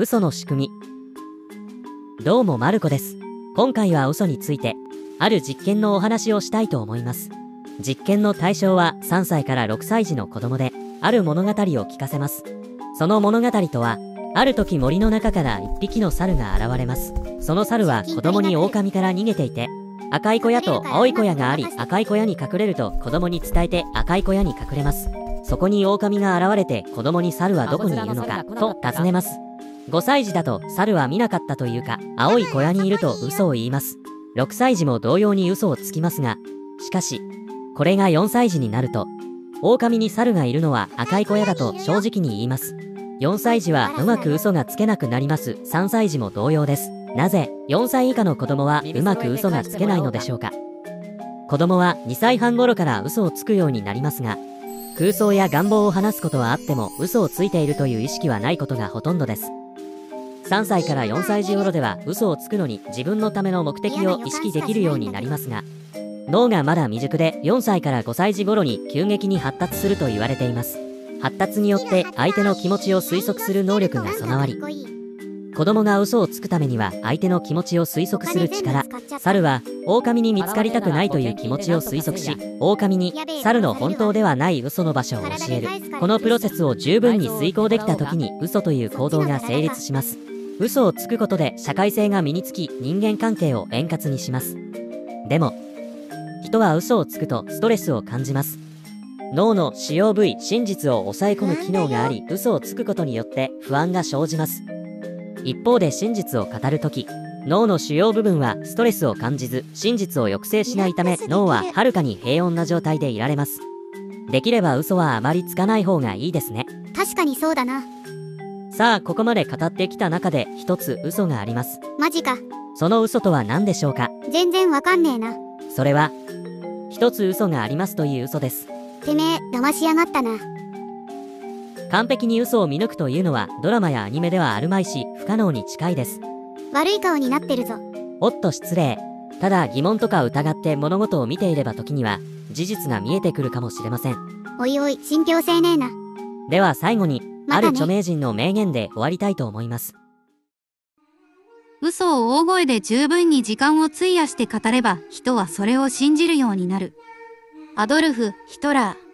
嘘の仕組み。どうもマルコです。今回は嘘について、ある実験のお話をしたいと思います。実験の対象は3歳から6歳児の子供で、ある物語を聞かせます。その物語とは、ある時森の中から一匹の猿が現れます。その猿は子供に狼から逃げていて、赤い小屋と青い小屋があり、赤い小屋に隠れると子供に伝えて赤い小屋に隠れます。そこに狼が現れて子供に猿はどこにいるのかと尋ねます。5歳児だと猿は見なかったというか、青い小屋にいると嘘を言います。6歳児も同様に嘘をつきますが、しかし、これが4歳児になると、狼に猿がいるのは赤い小屋だと正直に言います。4歳児はうまく嘘がつけなくなります。3歳児も同様です。なぜ、4歳以下の子供はうまく嘘がつけないのでしょうか。子供は2歳半頃から嘘をつくようになりますが、空想や願望を話すことはあっても嘘をついているという意識はないことがほとんどです。3歳から4歳児頃では嘘をつくのに自分のための目的を意識できるようになりますが、脳がまだ未熟で4歳から5歳児頃に急激に発達すると言われています。発達によって相手の気持ちを推測する能力が備わり、子供が嘘をつくためには相手の気持ちを推測する力、猿は狼に見つかりたくないという気持ちを推測し、狼に猿の本当ではない嘘の場所を教える。このプロセスを十分に遂行できた時に嘘という行動が成立します。嘘をつくことで社会性が身につき人間関係を円滑にします。でも、人は嘘をつくとストレスを感じます。脳の主要部位、真実を抑え込む機能があり、嘘をつくことによって不安が生じます。一方で真実を語るとき、脳の主要部分はストレスを感じず、真実を抑制しないため、脳ははるかに平穏な状態でいられます。できれば嘘はあまりつかない方がいいですね。確かにそうだな。さあ、ここまで語ってきた中で一つ嘘があります。マジか。その嘘とは何でしょうか？全然わかんねえな。それは、一つ嘘がありますという嘘です。てめえ、騙しやがったな。完璧に嘘を見抜くというのはドラマやアニメではあるまいし不可能に近いです。悪い顔になってるぞ。おっと失礼。ただ疑問とか疑って物事を見ていれば時には事実が見えてくるかもしれません。おいおい、信憑性ねえな。では最後に、ある著名人の名言で終わりたいと思います。嘘を大声で十分に時間を費やして語れば人はそれを信じるようになる。アドルフ・ヒトラー